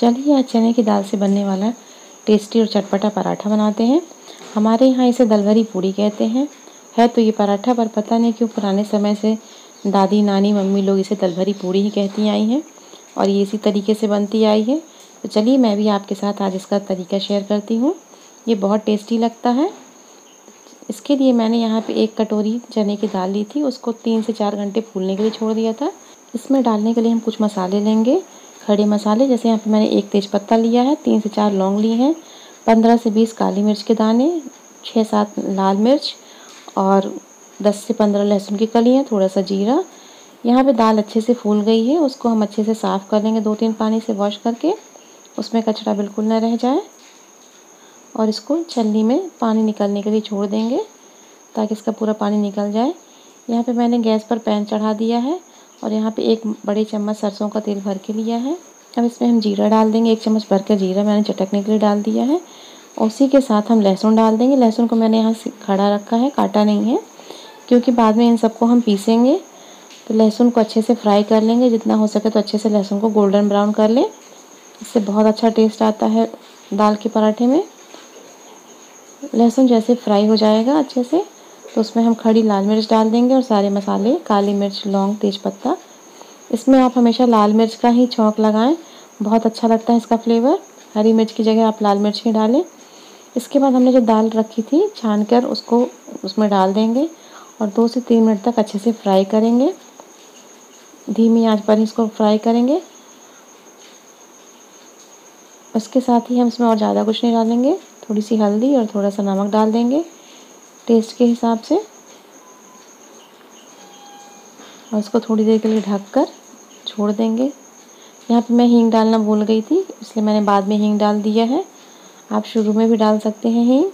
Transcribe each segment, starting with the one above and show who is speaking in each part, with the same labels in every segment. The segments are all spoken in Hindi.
Speaker 1: चलिए आज चने की दाल से बनने वाला टेस्टी और चटपटा पराठा बनाते हैं। हमारे यहाँ इसे दलभरी पूड़ी कहते हैं। है तो ये पराठा, पर पता नहीं क्यों पुराने समय से दादी, नानी, मम्मी लोग इसे दलभरी पूड़ी ही कहती आई हैं और ये इसी तरीके से बनती आई है। तो चलिए मैं भी आपके साथ आज इसका तरीका शेयर करती हूँ। ये बहुत टेस्टी लगता है। इसके लिए मैंने यहाँ पे एक कटोरी चने की दाल ली थी, उसको तीन से चार घंटे फूलने के लिए छोड़ दिया था। इसमें डालने के लिए हम कुछ मसाले लेंगे। खड़े मसाले, जैसे यहाँ पे मैंने एक तेज पत्ता लिया है, तीन से चार लौंग ली हैं, पंद्रह से बीस काली मिर्च के दाने छः सात लाल मिर्च और दस से पंद्रह लहसुन की कलियाँ थोड़ा सा जीरा। यहाँ पे दाल अच्छे से फूल गई है, उसको हम अच्छे से साफ़ कर लेंगे दो तीन पानी से वॉश करके, उसमें कचरा बिल्कुल न रह जाए और इसको छलनी में पानी निकलने के लिए छोड़ देंगे, ताकि इसका पूरा पानी निकल जाए। यहाँ पे मैंने गैस पर पैन चढ़ा दिया है और यहाँ पे एक बड़े चम्मच सरसों का तेल भर के लिया है। अब इसमें हम जीरा डाल देंगे, एक चम्मच भर कर जीरा मैंने चटकने के लिए डाल दिया है। उसी के साथ हम लहसुन डाल देंगे। लहसुन को मैंने यहाँ खड़ा रखा है, काटा नहीं है, क्योंकि बाद में इन सबको हम पीसेंगे। तो लहसुन को अच्छे से फ्राई कर लेंगे। जितना हो सके तो अच्छे से लहसुन को गोल्डन ब्राउन कर लें। इससे बहुत अच्छा टेस्ट आता है दाल के पराठे में। लहसुन जैसे फ्राई हो जाएगा अच्छे से। तो उसमें हम खड़ी लाल मिर्च डाल देंगे और सारे मसाले, काली मिर्च, लौंग तेज़पत्ता इसमें आप हमेशा लाल मिर्च का ही छौंक लगाएँ। बहुत अच्छा लगता है इसका फ्लेवर। हरी मिर्च की जगह आप लाल मिर्च ही डालें। इसके बाद हमने जो दाल रखी थी छान कर उसको उसमें डाल देंगे और दो से तीन मिनट तक अच्छे से फ्राई करेंगे। धीमी आँच पर ही इसको फ्राई करेंगे। उसके साथ ही हम इसमें और ज़्यादा कुछ नहीं डालेंगे। थोड़ी सी हल्दी और थोड़ा सा नमक डाल देंगे। टेस्ट के हिसाब से। और इसको थोड़ी देर के लिए ढक कर छोड़ देंगे। यहाँ पे मैं हींग डालना भूल गई थी, इसलिए मैंने बाद में हींग डाल दिया है। आप शुरू में भी डाल सकते हैं हींग।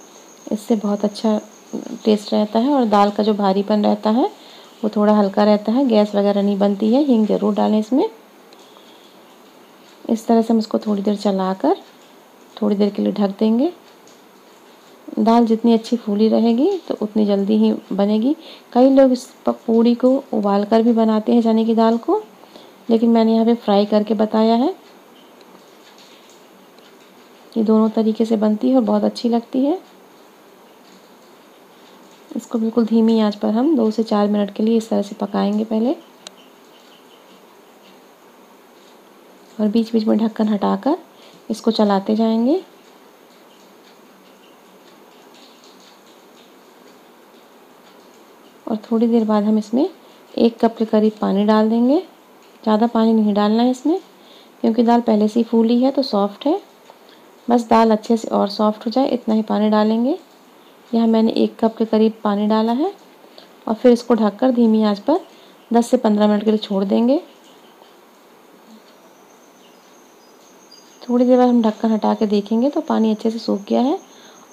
Speaker 1: इससे बहुत अच्छा टेस्ट रहता है और दाल का जो भारीपन रहता है, वो थोड़ा हल्का रहता है। गैस वगैरह नहीं बनती है, हींग ज़रूर डालें इसमें। इस तरह से हम इसको थोड़ी देर चलाकर, थोड़ी देर के लिए ढक देंगे। दाल जितनी अच्छी फूली रहेगी तो उतनी जल्दी ही बनेगी। कई लोग इस पूड़ी को उबाल कर भी बनाते हैं चने की दाल को, लेकिन मैंने यहाँ पे फ्राई करके बताया है। ये दोनों तरीके से बनती है और बहुत अच्छी लगती है। इसको बिल्कुल धीमी आँच पर हम दो से चार मिनट के लिए इस तरह से पकाएँगे पहले। और बीच बीच में ढक्कन हटाकर इसको चलाते जाएँगे और थोड़ी देर बाद हम इसमें एक कप के करीब पानी डाल देंगे। ज़्यादा पानी नहीं डालना है इसमें, क्योंकि दाल पहले से ही फूली है तो सॉफ्ट है। बस दाल अच्छे से और सॉफ्ट हो जाए, इतना ही पानी डालेंगे। यहाँ मैंने एक कप के करीब पानी डाला है और फिर इसको ढककर धीमी आँच पर 10 से 15 मिनट के लिए छोड़ देंगे। थोड़ी देर बाद हम ढक्कन हटा के देखेंगे तो पानी अच्छे से सूख गया है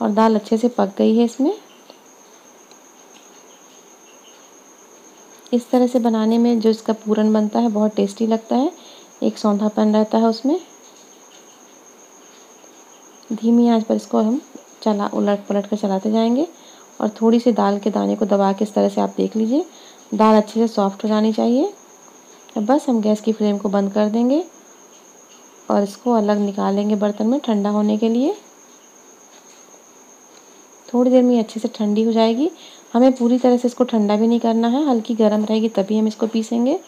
Speaker 1: और दाल अच्छे से पक गई है इसमें। इस तरह से बनाने में जो इसका पूरन बनता है, बहुत टेस्टी लगता है। एक सौंधापन रहता है उसमें। धीमी आँच पर इसको हम चला, उलट पलट कर चलाते जाएँगे। और थोड़ी सी दाल के दाने को दबा के इस तरह से आप देख लीजिए। दाल अच्छे से सॉफ्ट हो जानी चाहिए। अब बस हम गैस की फ्लेम को बंद कर देंगे। और इसको अलग निकालेंगे बर्तन में ठंडा होने के लिए। थोड़ी देर में अच्छे से ठंडी हो जाएगी। हमें पूरी तरह से इसको ठंडा भी नहीं करना है, हल्की गर्म रहेगी तभी हम इसको पीसेंगे।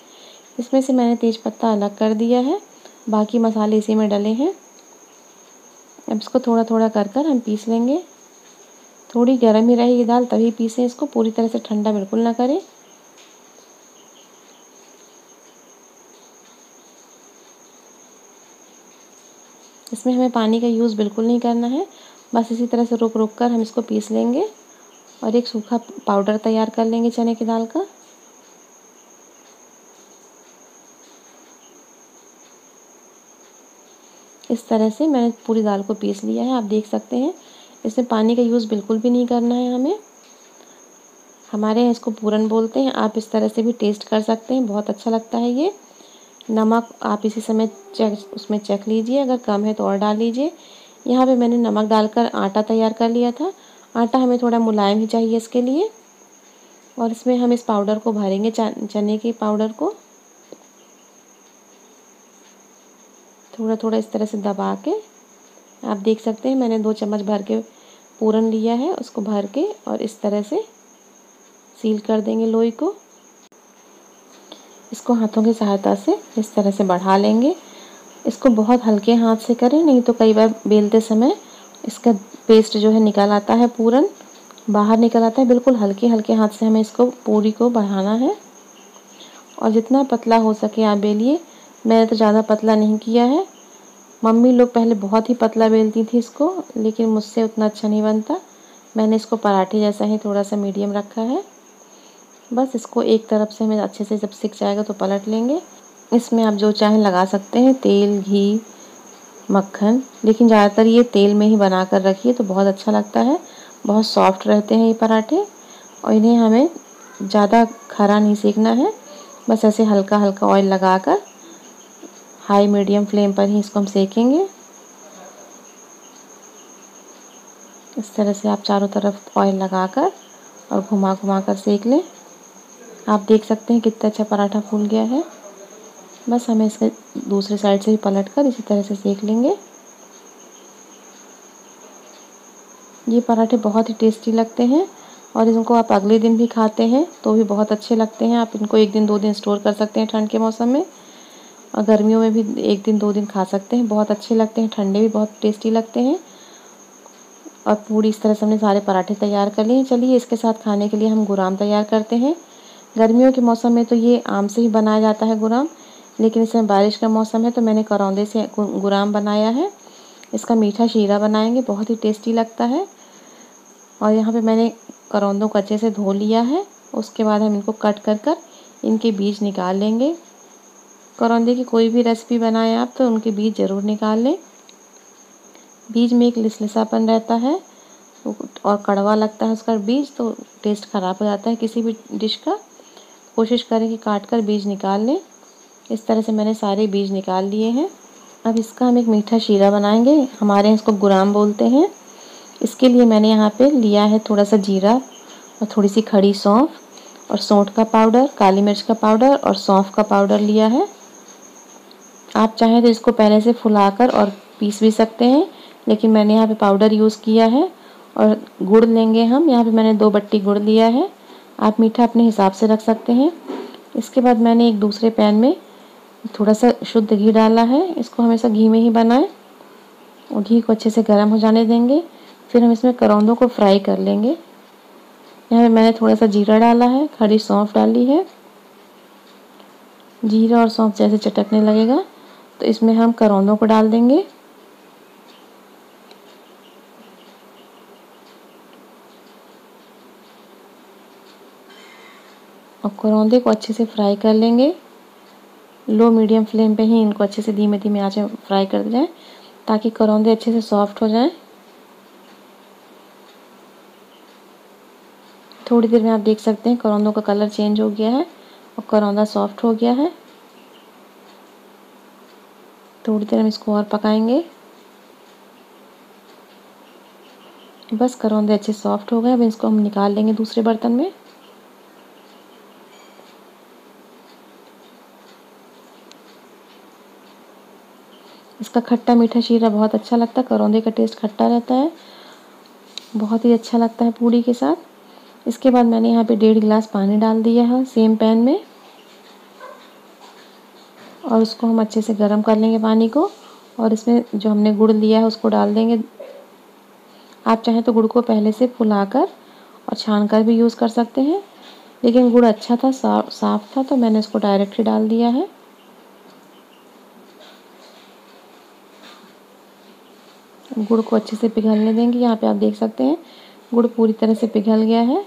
Speaker 1: इसमें से मैंने तेज पत्ता अलग कर दिया है, बाकी मसाले इसी में डले हैं। अब इसको थोड़ा थोड़ा कर कर हम पीस लेंगे। थोड़ी गर्म ही रहेगी दाल, तभी पीसें इसको, पूरी तरह से ठंडा बिल्कुल ना करें। इसमें हमें पानी का यूज़ बिल्कुल नहीं करना है, बस इसी तरह से रुक रुक कर हम इसको पीस लेंगे। और एक सूखा पाउडर तैयार कर लेंगे चने की दाल का। इस तरह से मैंने पूरी दाल को पीस लिया है, आप देख सकते हैं। इसमें पानी का यूज़ बिल्कुल भी नहीं करना है हमें। हमारे यहाँ इसको पूरन बोलते हैं, आप इस तरह से भी टेस्ट कर सकते हैं, बहुत अच्छा लगता है ये। नमक आप इसी समय चेक, उसमें चेक लीजिए, अगर कम है तो और डाल लीजिए। यहाँ पे मैंने नमक डालकर आटा तैयार कर लिया था। आटा हमें थोड़ा मुलायम ही चाहिए इसके लिए। और इसमें हम इस पाउडर को भरेंगे चने के पाउडर को। थोड़ा थोड़ा इस तरह से दबा के। आप देख सकते हैं, मैंने दो चम्मच भर के पूरन लिया है, उसको भर के और इस तरह से सील कर देंगे लोई को। इसको हाथों की सहायता से इस तरह से बढ़ा लेंगे। इसको बहुत हल्के हाथ से करें, नहीं तो कई बार बेलते समय इसका पेस्ट जो है निकल आता है पूरन, बाहर निकल आता है, बिल्कुल हल्के हल्के हाथ से हमें इसको पूरी को बढ़ाना है। और जितना पतला हो सके आप बेलिए, मैंने तो ज़्यादा पतला नहीं किया है। मम्मी लोग पहले बहुत ही पतला बेलती थी इसको, लेकिन मुझसे उतना अच्छा नहीं बनता। मैंने इसको पराठे जैसा ही थोड़ा सा मीडियम रखा है। बस इसको एक तरफ़ से हमें अच्छे से जब सीख जाएगा तो पलट लेंगे। इसमें आप जो चाहें लगा सकते हैं, तेल, घी मक्खन। लेकिन ज़्यादातर ये तेल में ही बना कर रखिए तो बहुत अच्छा लगता है। बहुत सॉफ्ट रहते हैं ये पराठे और इन्हें हमें ज़्यादा खरा नहीं सेकना है। बस ऐसे हल्का हल्का ऑयल लगाकर हाई मीडियम फ्लेम पर ही इसको हम सेकेंगे। इस तरह से आप चारों तरफ़ ऑयल लगाकर और घुमा घुमा कर सेक लें। आप देख सकते हैं कितना अच्छा पराठा फूल गया है। बस हमें इसके दूसरे साइड से भी पलट कर इसी तरह से सेक लेंगे। ये पराठे बहुत ही टेस्टी लगते हैं और इनको आप अगले दिन भी खाते हैं तो भी बहुत अच्छे लगते हैं। आप इनको एक दिन दो दिन स्टोर कर सकते हैं ठंड के मौसम में। और गर्मियों में भी एक दिन दो दिन खा सकते हैं। बहुत अच्छे लगते हैं, ठंडे भी बहुत टेस्टी लगते हैं। और पूरी इस तरह से हमने सारे पराठे तैयार कर लिए चलिए इसके साथ खाने के लिए हम गुराम तैयार करते हैं। गर्मियों के मौसम में तो ये आम से ही बनाया जाता है गुराम। लेकिन इस समय बारिश का मौसम है तो मैंने करौंदे से गुराम बनाया है। इसका मीठा शीरा बनाएँगे, बहुत ही टेस्टी लगता है। और यहाँ पे मैंने करौंदों को अच्छे से धो लिया है। उसके बाद हम इनको कट कर कर इनके बीज निकाल लेंगे। करौंदे की कोई भी रेसिपी बनाएँ आप तो उनके बीज ज़रूर निकाल लें। बीज में एक लिसलिसापन रहता है, और कड़वा लगता है उसका बीज तो टेस्ट ख़राब हो जाता है किसी भी डिश का। कोशिश करें कि काट कर बीज निकाल लें। इस तरह से मैंने सारे बीज निकाल लिए हैं। अब इसका हम एक मीठा शीरा बनाएँगे। हमारे यहाँ इसको गुराम बोलते हैं। इसके लिए मैंने यहाँ पे लिया है थोड़ा सा जीरा और थोड़ी सी खड़ी सौंफ और सौंठ का पाउडर, काली मिर्च का पाउडर और सौंफ का पाउडर लिया है। आप चाहें तो इसको पहले से फुलाकर और पीस भी सकते हैं, लेकिन मैंने यहाँ पे पाउडर यूज़ किया है और गुड़ लेंगे हम। यहाँ पे मैंने दो बट्टी गुड़ लिया है। आप मीठा अपने हिसाब से रख सकते हैं। इसके बाद मैंने एक दूसरे पैन में थोड़ा सा शुद्ध घी डाला है। इसको हमेशा घी में ही बनाएँ और घी को अच्छे से गर्म हो जाने देंगे। फिर हम इसमें करौंदों को फ्राई कर लेंगे। यहाँ मैंने थोड़ा सा जीरा डाला है, खड़ी सौंफ डाली है। जीरा और सौंफ जैसे चटकने लगेगा तो इसमें हम करौंदों को डाल देंगे। और करौंदे को अच्छे से फ्राई कर लेंगे। लो, मीडियम फ्लेम पे ही इनको अच्छे से धीमे धीमे आँच में फ्राई कर जाए, ताकि करौंदे अच्छे से सॉफ्ट हो जाएँ। थोड़ी देर में आप देख सकते हैं करौंदों का कलर चेंज हो गया है और करौंदा सॉफ्ट हो गया है। थोड़ी देर हम इसको और पकाएँगे। बस करौंदे अच्छे सॉफ्ट हो गए, अब इसको हम निकाल लेंगे दूसरे बर्तन में। इसका खट्टा मीठा शीरा बहुत अच्छा लगता है, करौंदे का टेस्ट खट्टा रहता है। बहुत ही अच्छा लगता है पूड़ी के साथ। इसके बाद मैंने यहाँ पे डेढ़ गिलास पानी डाल दिया है सेम पैन में। और उसको हम अच्छे से गर्म कर लेंगे पानी को, और इसमें जो हमने गुड़ लिया है उसको डाल देंगे। आप चाहें तो गुड़ को पहले से फुलाकर और छान कर भी यूज़ कर सकते हैं। लेकिन गुड़ अच्छा था साफ़ था तो मैंने इसको डायरेक्ट ही डाल दिया है। गुड़ को अच्छे से पिघलने देंगे। यहाँ पे आप देख सकते हैं, गुड़ पूरी तरह से पिघल गया है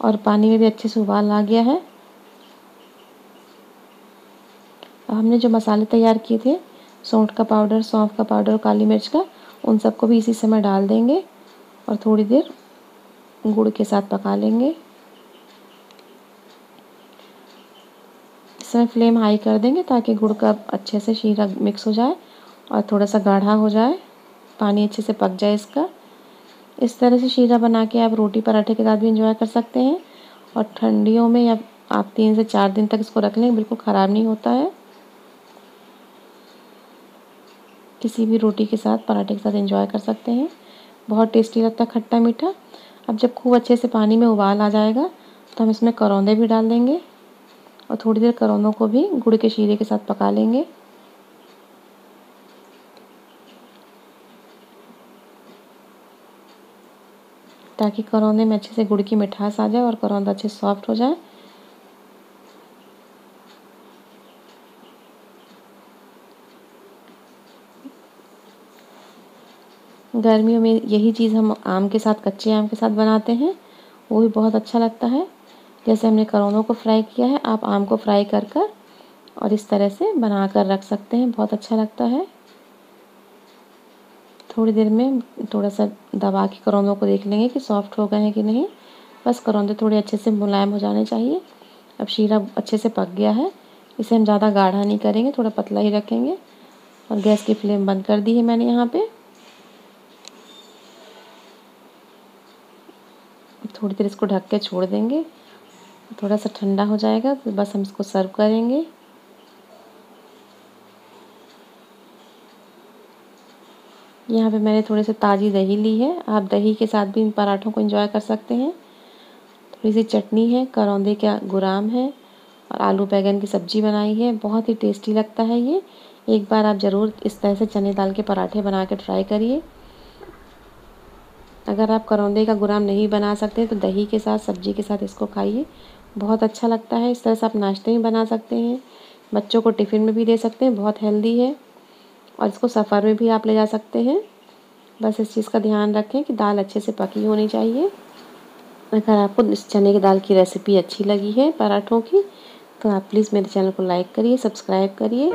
Speaker 1: और पानी में भी अच्छे से उबाल आ गया है। अब हमने जो मसाले तैयार किए थे, सौंठ का पाउडर, सौंफ का पाउडर काली मिर्च का, उन सबको भी इसी समय डाल देंगे और थोड़ी देर गुड़ के साथ पका लेंगे। इस समय फ्लेम हाई कर देंगे ताकि गुड़ का अच्छे से शीरा मिक्स हो जाए और थोड़ा सा गाढ़ा हो जाए। पानी अच्छे से पक जाए इसका। इस तरह से शीरा बना के आप रोटी पराठे के साथ भी इंजॉय कर सकते हैं। और ठंडियों में या आप तीन से चार दिन तक इसको रख लें, बिल्कुल ख़राब नहीं होता है। किसी भी रोटी के साथ, पराठे के साथ इंजॉय कर सकते हैं। बहुत टेस्टी लगता है खट्टा मीठा। अब जब खूब अच्छे से पानी में उबाल आ जाएगा तो हम इसमें करौंदे भी डाल देंगे और थोड़ी देर करौंदों को भी गुड़ के शीरे के साथ पका लेंगे। ताकि करौंदे में अच्छे से गुड़ की मिठास आ जाए और करौंदा अच्छे सॉफ्ट हो जाए। गर्मियों में यही चीज़ हम आम के साथ, कच्चे आम के साथ बनाते हैं, वो भी बहुत अच्छा लगता है। जैसे हमने करौंदों को फ्राई किया है, आप आम को फ्राई कर कर और इस तरह से बना कर रख सकते हैं, बहुत अच्छा लगता है। थोड़ी देर में थोड़ा सा दबा के करौंदों को देख लेंगे कि सॉफ्ट हो गए हैं कि नहीं। बस करौंदे थोड़े अच्छे से मुलायम हो जाने चाहिए। अब शीरा अच्छे से पक गया है। इसे हम ज़्यादा गाढ़ा नहीं करेंगे, थोड़ा पतला ही रखेंगे। और गैस की फ्लेम बंद कर दी है मैंने यहाँ पे। थोड़ी देर इसको ढक के छोड़ देंगे। थोड़ा सा ठंडा हो जाएगा तो बस हम इसको सर्व करेंगे। यहाँ पे मैंने थोड़े से ताज़ी दही ली है। आप दही के साथ भी इन पराठों को एंजॉय कर सकते हैं। थोड़ी सी चटनी है, करौंदे का गुराम है और आलू बैगन की सब्ज़ी बनाई है। बहुत ही टेस्टी लगता है ये। एक बार आप ज़रूर इस तरह से चने दाल के पराठे बना के ट्राई करिए। अगर आप करौंदे का गुराम नहीं बना सकते तो दही के साथ, सब्ज़ी के साथ इसको खाइए। बहुत अच्छा लगता है। इस तरह से आप नाश्ते में बना सकते हैं। बच्चों को टिफ़िन में भी दे सकते हैं। बहुत हेल्दी है। और इसको सफ़र में भी आप ले जा सकते हैं। बस इस चीज़ का ध्यान रखें कि दाल अच्छे से पकी होनी चाहिए। अगर आपको इस चने की दाल की रेसिपी अच्छी लगी है, पराठों की तो आप प्लीज़ मेरे चैनल को लाइक करिए सब्सक्राइब करिए।